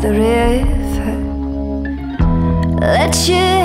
the river. Let you.